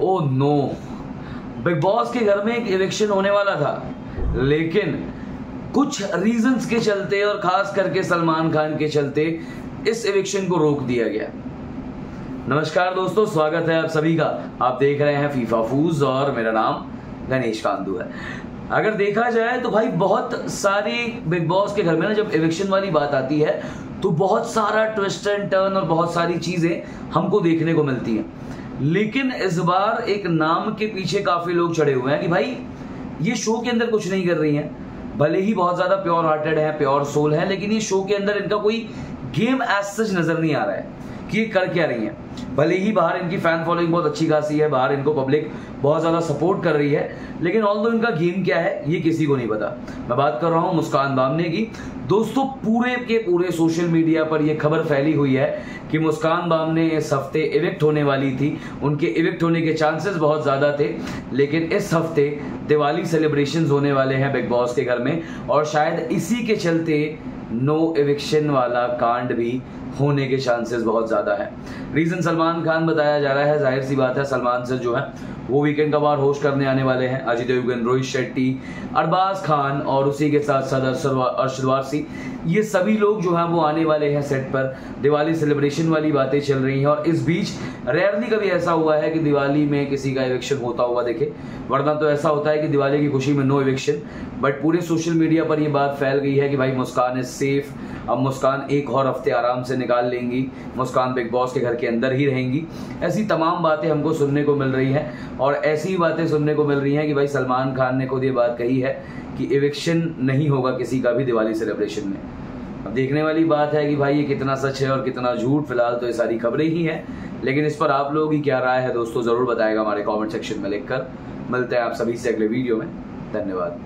Oh no. Big boss के घर में एक इलेक्शन होने वाला था। लेकिन कुछ रीजंस के चलते और खास करके सलमान खान के चलते इस इलेक्शन को रोक दिया गया। नमस्कार दोस्तों, स्वागत है आप सभी का। आप देख रहे हैं फीफा फूज और मेरा नाम गणेश कांदू है। अगर देखा जाए तो भाई बहुत सारी बिग बॉस के घर में ना जब इलेक्शन वाली बात आती है तो बहुत सारा ट्विस्ट एंड टर्न और बहुत सारी चीज़ें हमको देखने को मिलती हैं। लेकिन इस बार एक नाम के पीछे काफ़ी लोग चढ़े हुए हैं कि भाई, ये शो के अंदर कुछ नहीं कर रही हैं। भले ही बहुत ज़्यादा प्योर हार्टेड है प्योर सोल है, लेकिन ये शो के अंदर इनका कोई गेम एज सच नज़र नहीं आ रहा है। कि ये कर क्या रही हैं? भले ही बाहर इनकी फ़ैन फॉलोइंग बहुत अच्छी खासी है, बाहर इनको पब्लिक बहुत ज़्यादा सपोर्ट कर रही है, लेकिन ऑल दो इनका गेम क्या है, ये किसी को नहीं पता। मैं बात कर रहा हूँ मुस्कान बामने की। दोस्तों, पूरे के पूरे सोशल मीडिया पर यह खबर फैली हुई है कि मुस्कान बामने इस हफ़्ते इविक्ट होने वाली थी। उनके इविक्ट होने के चांसेस बहुत ज़्यादा थे, लेकिन इस हफ़्ते दिवाली सेलिब्रेशन होने वाले हैं बिग बॉस के घर में, और शायद इसी के चलते नो एविक्शन वाला कांड भी होने के चांसेस बहुत ज़्यादा है। रीज़न सलमान खान बताया जा रहा है, ज़ाहिर सी बात है, सलमान सर जो है, वो वीकेंड का बार होस्ट करने आने वाले हैं। अजय देवगन, रोहित शेट्टी, अरबाज खान और उसी के साथ साथ अरशद वारसी ये सभी लोग जो हैं, वो आने वाले हैं सेट पर। दिवाली सेलिब्रेशन वाली बातें चल रही हैं और इस बीच रेयरली कभी ऐसा हुआ है कि दिवाली में किसी का इवेक्शन होता हुआ देखे। वरना तो ऐसा होता है कि दिवाली की खुशी में नो इवेक्शन बट पूरे सोशल मीडिया पर यह बात फैल गई है कि भाई मुस्कान इज़ सेफ़ अब मुस्कान एक और हफ़्ते आराम से निकाल लेंगी। मुस्कान बिग बॉस के घर के अंदर ही रहेंगी। ऐसी तमाम बातें हमको सुनने को मिल रही हैं और ऐसी ही बातें सुनने को मिल रही हैं कि भाई सलमान खान ने खुद ये बात कही है कि इविक्शन नहीं होगा किसी का भी दिवाली सेलिब्रेशन में। अब देखने वाली बात है कि भाई ये कितना सच है और कितना झूठ, फ़िलहाल तो ये सारी खबरें ही हैं। लेकिन इस पर आप लोगों की क्या राय है दोस्तों, ज़रूर बताएगा हमारे कॉमेंट सेक्शन में लिखकर। मिलते हैं आप सभी से अगले वीडियो में। धन्यवाद।